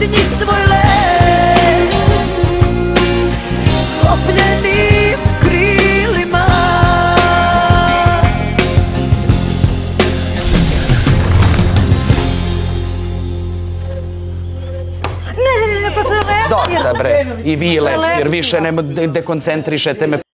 Підніть свой лев, схопленим крилима. Не, пожеле. Добре, і вій лев, ірвіше не деконцентрішете